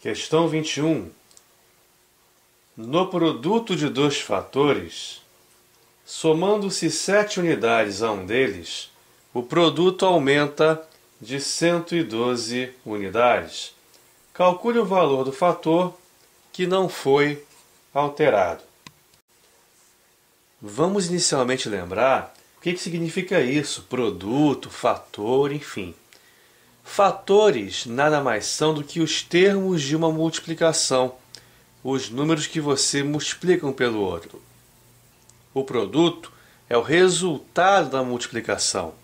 Questão 21. No produto de dois fatores, somando-se sete unidades a um deles, o produto aumenta de 112 unidades. Calcule o valor do fator que não foi alterado. Vamos inicialmente lembrar o que, significa isso: produto, fator, enfim. Fatores nada mais são do que os termos de uma multiplicação, os números que você multiplica um pelo outro. O produto é o resultado da multiplicação.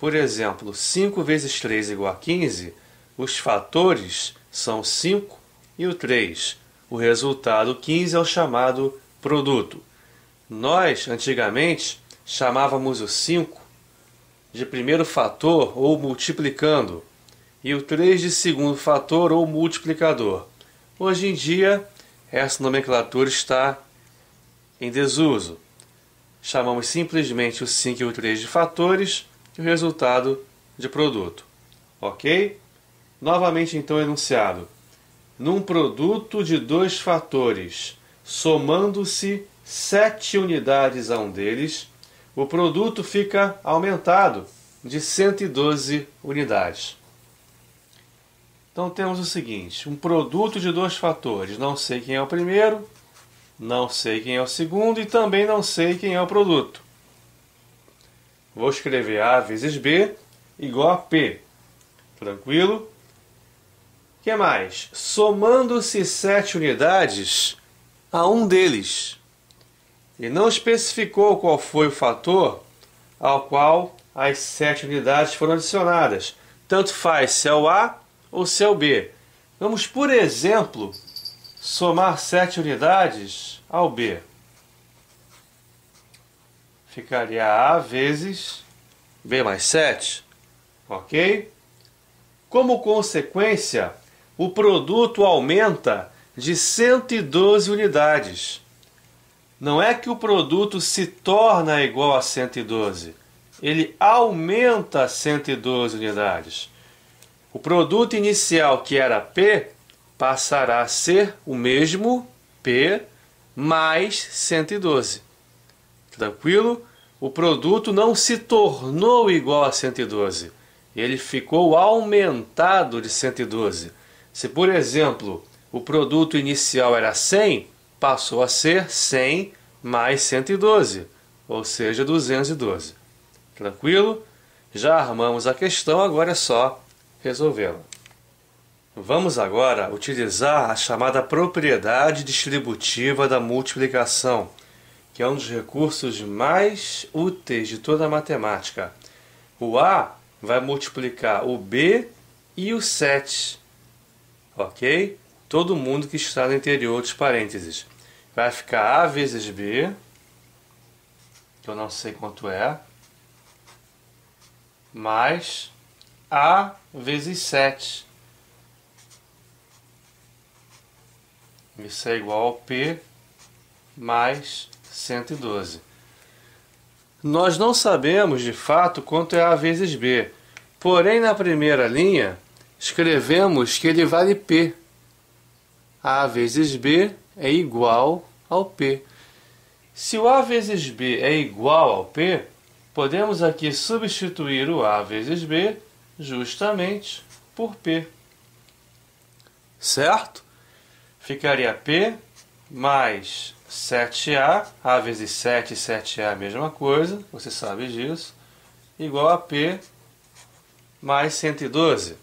Por exemplo, 5 vezes 3 é igual a 15, os fatores são 5 e o 3. O resultado 15 é o chamado produto. Nós, antigamente, chamávamos o 5 de primeiro fator ou multiplicando e o 3 de segundo fator ou multiplicador. Hoje em dia, essa nomenclatura está em desuso. Chamamos simplesmente o 5 e o 3 de fatores e o resultado de produto. Ok? Novamente, então, enunciado. Num produto de dois fatores, somando-se sete unidades a um deles, o produto fica aumentado de 112 unidades. Então temos o seguinte: um produto de dois fatores. Não sei quem é o primeiro, não sei quem é o segundo e também não sei quem é o produto. Vou escrever A vezes B igual a P. Tranquilo? Que mais? Somando-se sete unidades a um deles. E não especificou qual foi o fator ao qual as sete unidades foram adicionadas. Tanto faz se é o A ou o B. Vamos, por exemplo, somar 7 unidades ao B. Ficaria A vezes B mais 7. Ok? Como consequência, o produto aumenta de 112 unidades. Não é que o produto se torna igual a 112, ele aumenta 112 unidades. O produto inicial, que era P, passará a ser o mesmo P mais 112. Tranquilo? O produto não se tornou igual a 112. Ele ficou aumentado de 112. Se, por exemplo, o produto inicial era 100, passou a ser 100 mais 112, ou seja, 212. Tranquilo? Já armamos a questão, agora é só resolvê-la. Vamos agora utilizar a chamada propriedade distributiva da multiplicação, que é um dos recursos mais úteis de toda a matemática. O A vai multiplicar o B e o 7, ok? Todo mundo que está no interior dos parênteses. Vai ficar A vezes B, que eu não sei quanto é, mais a vezes 7. Isso é igual ao P mais 112. Nós não sabemos de fato quanto é A vezes B, porém na primeira linha escrevemos que ele vale P. A vezes B é igual ao P. Se o A vezes B é igual ao P, podemos aqui substituir o A vezes B justamente por P. Certo? Ficaria P mais 7A, A vezes 7, 7A é a mesma coisa, você sabe disso, igual a P mais 112.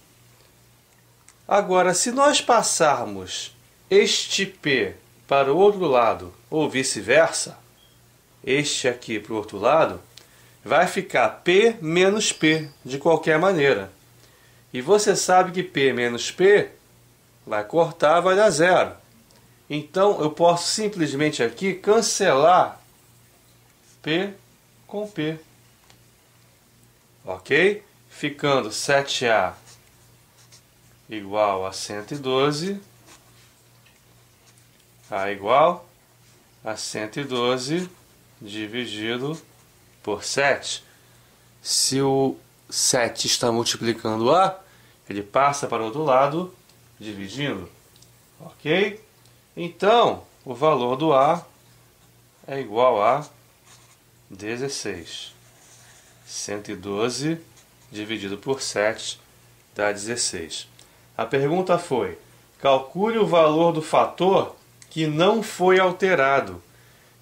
Agora, se nós passarmos este P para o outro lado, ou vice-versa, este aqui para o outro lado, vai ficar P menos P, de qualquer maneira. E você sabe que P menos P vai cortar, vai dar zero. Então eu posso simplesmente aqui cancelar P com P. Ok? Ficando 7A igual a 112. A igual a 112 dividido por 7. Se o 7 está multiplicando A, ele passa para o outro lado, dividindo. Ok? Então, o valor do A é igual a 16. 112 dividido por 7 dá 16. A pergunta foi: calcule o valor do fator que não foi alterado.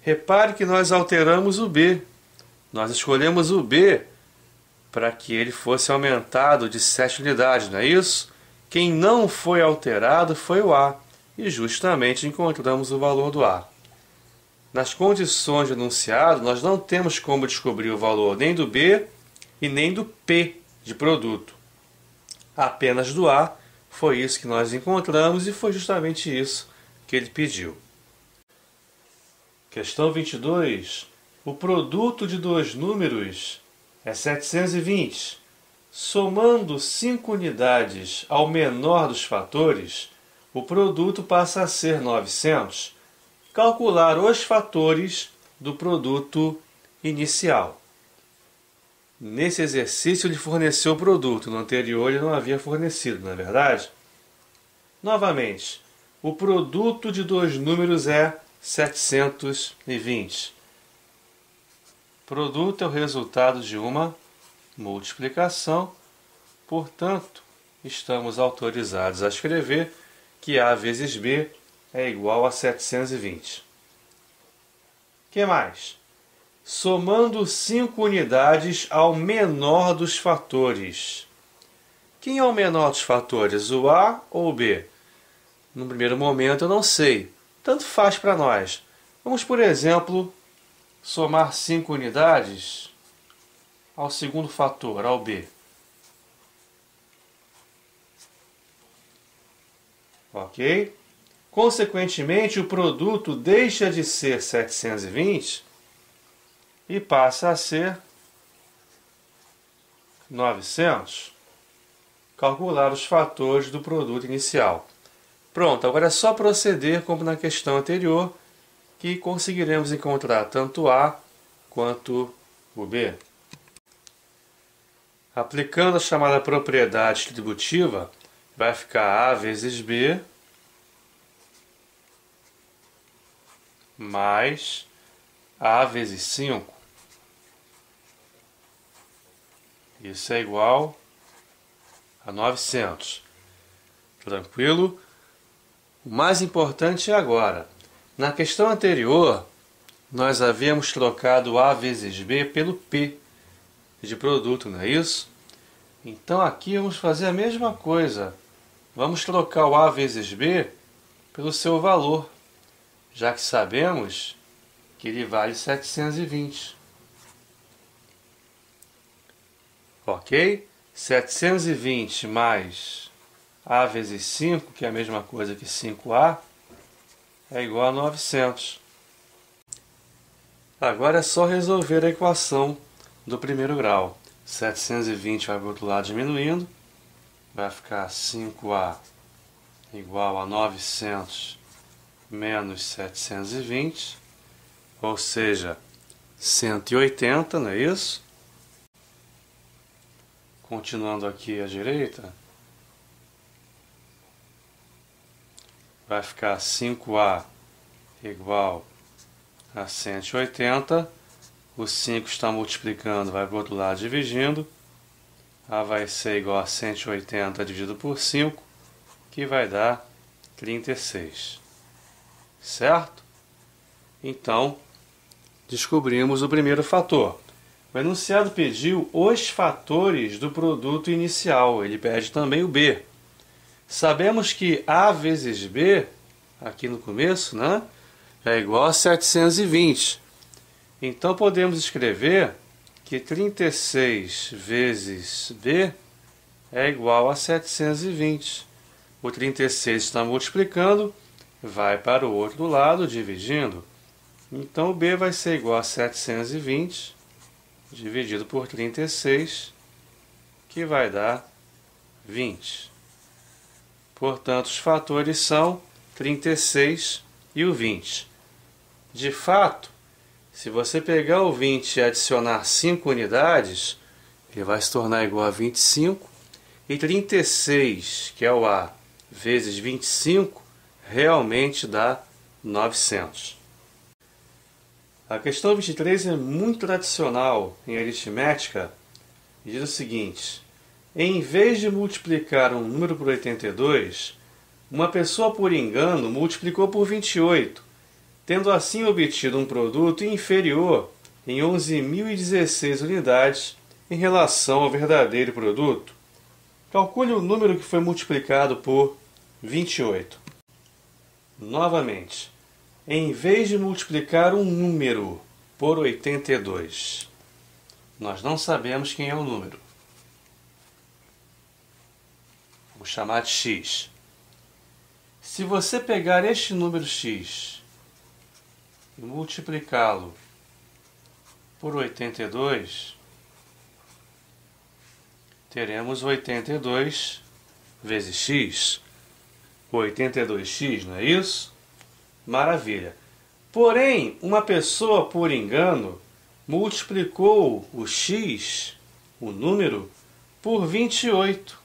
Repare que nós alteramos o B. Nós escolhemos o B para que ele fosse aumentado de 7 unidades, não é isso? Quem não foi alterado foi o A, e justamente encontramos o valor do A. Nas condições de enunciado, nós não temos como descobrir o valor nem do B e nem do P de produto. Apenas do A foi isso que nós encontramos e foi justamente isso que ele pediu. Questão 22. O produto de dois números é 720. Somando 5 unidades ao menor dos fatores, o produto passa a ser 900 calcular os fatores do produto inicial. Nesse exercício ele forneceu o produto, no anterior ele não havia fornecido, não é verdade? Novamente, o produto de dois números é 720. Produto é o resultado de uma multiplicação, portanto, estamos autorizados a escrever que A vezes B é igual a 720. que mais? Somando 5 unidades ao menor dos fatores. Quem é o menor dos fatores, o A ou o B? No primeiro momento eu não sei. Tanto faz para nós. Vamos, por exemplo, somar 5 unidades ao segundo fator, ao B. Ok? Consequentemente, o produto deixa de ser 720 e passa a ser 900. Calcular os fatores do produto inicial. Pronto, agora é só proceder como na questão anterior, que conseguiremos encontrar tanto A quanto o B. Aplicando a chamada propriedade distributiva, vai ficar A vezes B mais A vezes 5. Isso é igual a 900. Tranquilo? O mais importante é agora. Na questão anterior, nós havíamos trocado A vezes B pelo P de produto, não é isso? Então aqui vamos fazer a mesma coisa. Vamos trocar o A vezes B pelo seu valor já que sabemos que ele vale 720. Ok? 720 mais A vezes 5, que é a mesma coisa que 5A, é igual a 900. Agora é só resolver a equação do primeiro grau. 720 vai para o outro lado diminuindo, vai ficar 5A igual a 900 menos 720, ou seja, 180, não é isso? Continuando aqui à direita, vai ficar 5A igual a 180. O 5 está multiplicando, vai para o outro lado dividindo. A vai ser igual a 180 dividido por 5, que vai dar 36 certo? Então, descobrimos o primeiro fator. O enunciado pediu os fatores do produto inicial, ele pede também o B. Sabemos que A vezes B, aqui no começo, né, é igual a 720. Então podemos escrever que 36 vezes B é igual a 720. O 36 está multiplicando, vai para o outro lado dividindo. Então o B vai ser igual a 720 dividido por 36, que vai dar 20. Portanto, os fatores são 36 e o 20. De fato, se você pegar o 20 e adicionar 5 unidades, ele vai se tornar igual a 25. E 36, que é o A, vezes 25, realmente dá 900. A questão 23 é muito tradicional em aritmética e diz o seguinte: em vez de multiplicar um número por 82, uma pessoa por engano multiplicou por 28, tendo assim obtido um produto inferior em 11.016 unidades em relação ao verdadeiro produto. Calcule o número que foi multiplicado por 28. Novamente, em vez de multiplicar um número por 82, nós não sabemos quem é o número. Vou chamar de x. Se você pegar este número x e multiplicá-lo por 82, teremos 82 vezes x. 82x, não é isso? Maravilha. Porém, uma pessoa, por engano, multiplicou o x, o número, por 28.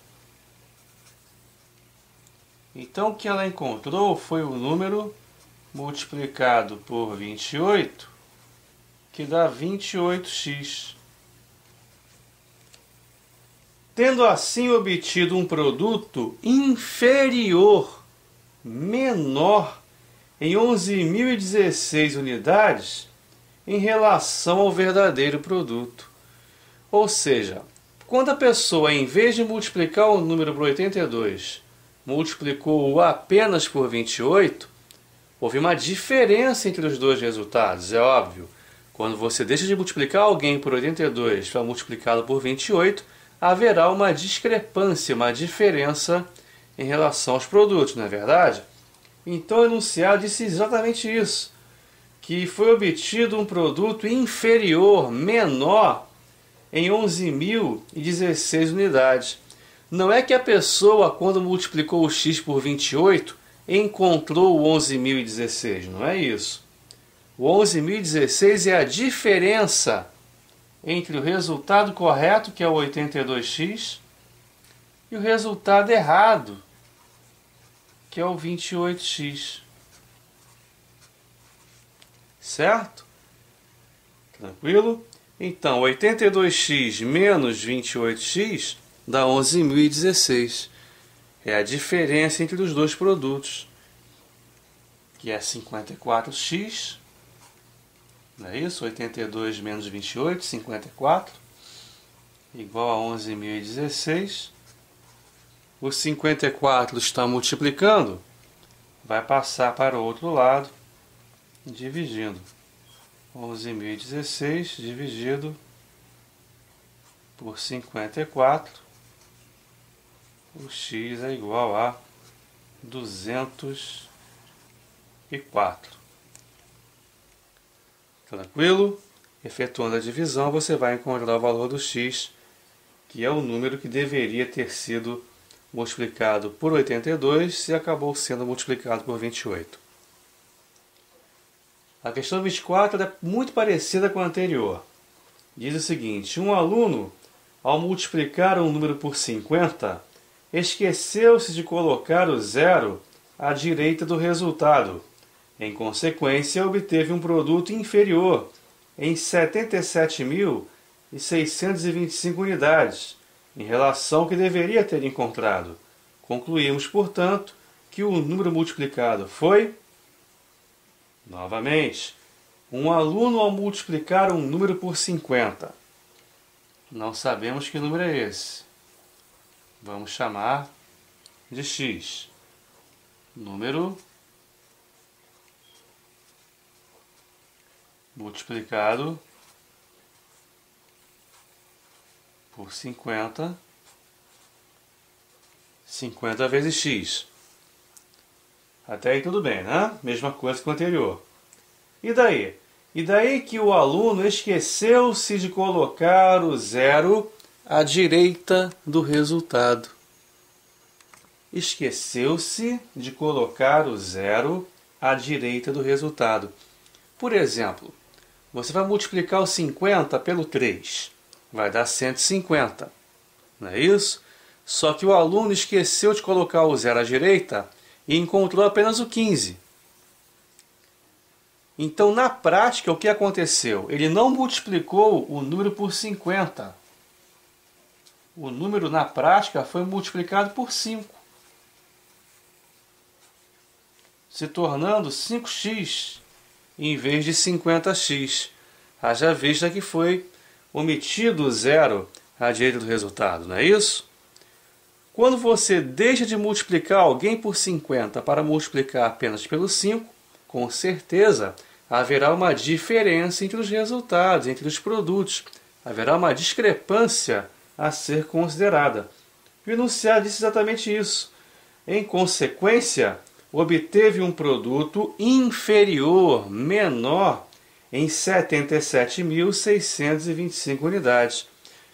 Então, o que ela encontrou foi o número multiplicado por 28, que dá 28x. Tendo assim obtido um produto inferior, menor, em 11.016 unidades em relação ao verdadeiro produto. Ou seja, quando a pessoa, em vez de multiplicar o número por 82, multiplicou-o apenas por 28, houve uma diferença entre os dois resultados, é óbvio. Quando você deixa de multiplicar alguém por 82 para multiplicá-lo por 28, haverá uma discrepância, uma diferença em relação aos produtos, não é verdade? Então o enunciado disse exatamente isso, que foi obtido um produto inferior, menor, em 11.016 unidades. Não é que a pessoa, quando multiplicou o x por 28, encontrou o 11.016, não é isso. O 11.016 é a diferença entre o resultado correto, que é o 82x, e o resultado errado, que é o 28x. Certo? Tranquilo? Então, 82x menos 28x dá 11.016. É a diferença entre os dois produtos, que é 54x, não é isso? 82 menos 28, 54, igual a 11.016. O 54 está multiplicando, vai passar para o outro lado, dividindo. 11.016 dividido por 54 o x é igual a 204. Tranquilo? Efetuando a divisão, você vai encontrar o valor do x, que é o número que deveria ter sido multiplicado por 82 e acabou sendo multiplicado por 28. A questão 24 é muito parecida com a anterior. Diz o seguinte: um aluno, ao multiplicar um número por 50, esqueceu-se de colocar o zero à direita do resultado. Em consequência, obteve um produto inferior em 77.625 unidades, em relação ao que deveria ter encontrado. Concluímos, portanto, que o número multiplicado foi. Novamente, um aluno ao multiplicar um número por 50. Não sabemos que número é esse vamos chamar de x. Número multiplicado por 50, 50 vezes x. Até aí tudo bem, né? Mesma coisa que o anterior. E daí? E daí que o aluno esqueceu-se de colocar o zero à direita do resultado. Esqueceu-se de colocar o zero à direita do resultado. Por exemplo, você vai multiplicar o 50 pelo 3, vai dar 150, não é isso? Só que o aluno esqueceu de colocar o zero à direita e encontrou apenas o 15. Então, na prática, o que aconteceu? Ele não multiplicou o número por 50. O número, na prática, foi multiplicado por 5, se tornando 5x em vez de 50x. Haja vista que foi omitido o zero à direita do resultado, não é isso? Quando você deixa de multiplicar alguém por 50 para multiplicar apenas pelo 5, com certeza haverá uma diferença entre os resultados, entre os produtos. Haverá uma discrepância a ser considerada. O enunciado disse exatamente isso. Em consequência, obteve um produto inferior, menor, em 77.625 unidades.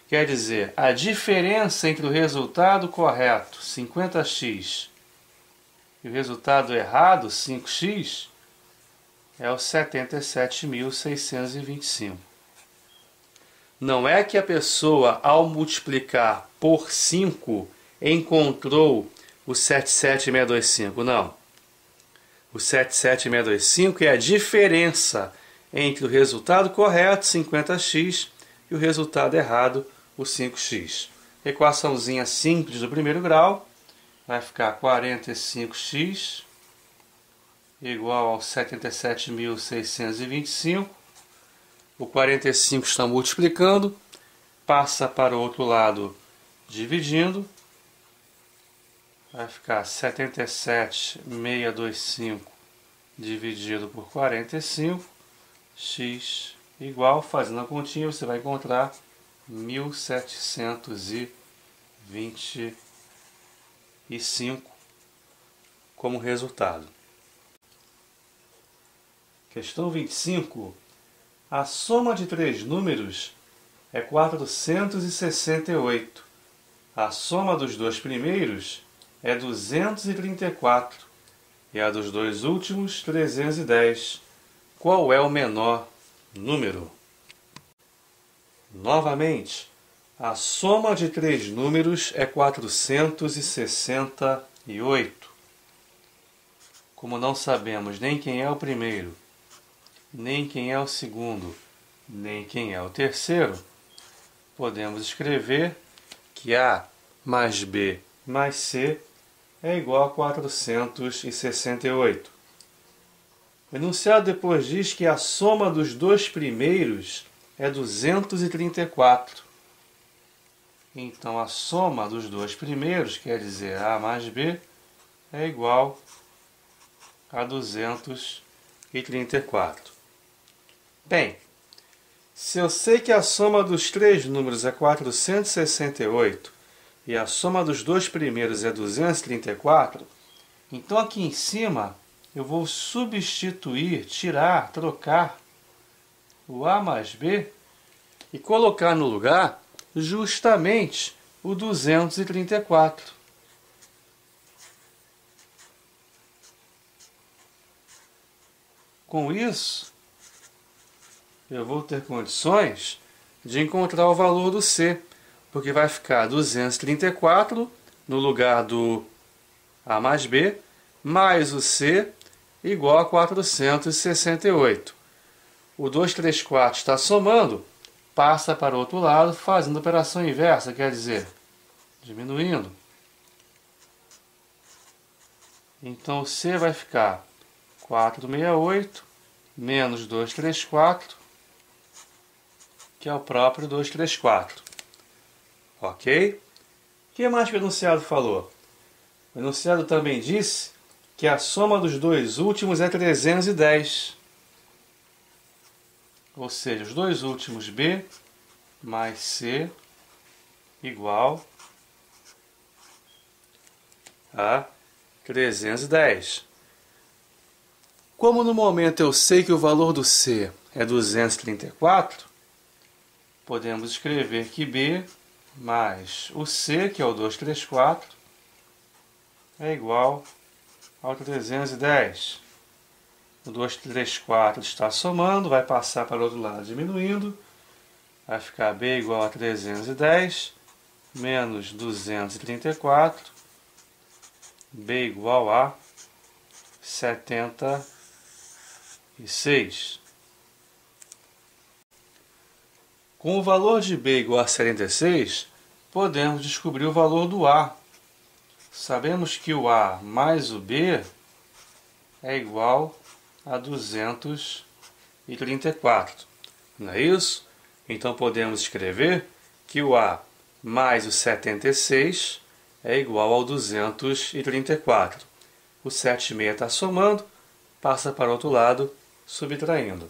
Quer dizer, a diferença entre o resultado correto, 50x, e o resultado errado, 5x, é o 77.625. Não é que a pessoa, ao multiplicar por 5, encontrou o 77625, não. O 77625 é a diferença entre o resultado correto, 50x, e o resultado errado, o 5x. Equaçãozinha simples do primeiro grau vai ficar 45x igual ao 77.625. O 45 está multiplicando, passa para o outro lado dividindo. Vai ficar 77.625 dividido por 45, x igual, fazendo a continha, você vai encontrar 1725 como resultado. Questão 25. A soma de três números é 468. A soma dos dois primeiros é 234 e a dos dois últimos 310. Qual é o menor número? Novamente, a soma de três números é 468. Como não sabemos nem quem é o primeiro, nem quem é o segundo, nem quem é o terceiro, podemos escrever que A mais B mais C é igual a 468. O enunciado depois diz que a soma dos dois primeiros é 234. Então a soma dos dois primeiros, quer dizer A mais B, é igual a 234. Bem, se eu sei que a soma dos três números é 468 e a soma dos dois primeiros é 234, então aqui em cima eu vou substituir, tirar, trocar o A mais B e colocar no lugar justamente o 234. Com isso, eu vou ter condições de encontrar o valor do C, porque vai ficar 234 no lugar do A mais B, mais o C igual a 468. O 234 está somando, passa para o outro lado, fazendo operação inversa, quer dizer, diminuindo. Então C vai ficar 468 menos 234, que é o próprio 234. Ok? O que mais que o enunciado falou? O enunciado também disse que a soma dos dois últimos é 310. Ou seja, os dois últimos B mais C igual a 310. Como no momento eu sei que o valor do C é 234, podemos escrever que B mais o C, que é o 234, é igual ao 310. O 234 está somando, vai passar para o outro lado diminuindo. Vai ficar B igual a 310 menos 234. B igual a 76. Com o valor de B igual a 76, podemos descobrir o valor do A. Sabemos que o A mais o B é igual a 234. Não é isso? Então podemos escrever que o A mais o 76 é igual ao 234. O 7 e meia está somando, passa para o outro lado, subtraindo.